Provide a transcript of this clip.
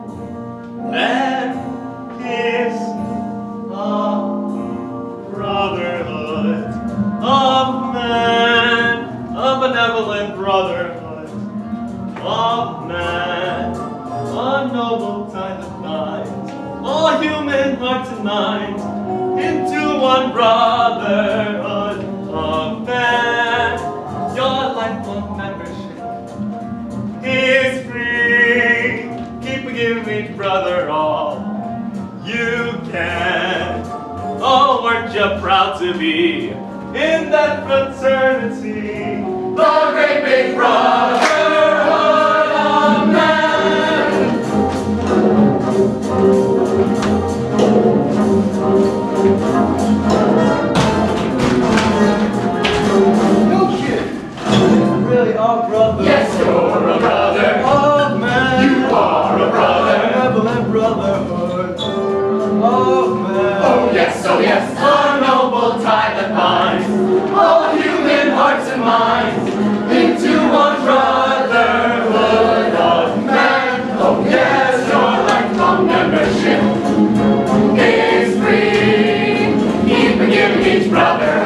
There is a uh, brotherhood of men, a benevolent brotherhood of men, a noble tie that binds all human hearts and minds into one brotherhood of men. Your lifelong membership give me, brother, all you can. Oh, weren't you proud to be in that fraternity? The great big brotherhood of man. No shit. Really are brothers. Yes, you're So yes, our noble tie that binds all human hearts and minds into one brotherhood of men. Oh yes, your lifelong membership is free. Even forgiving each brother.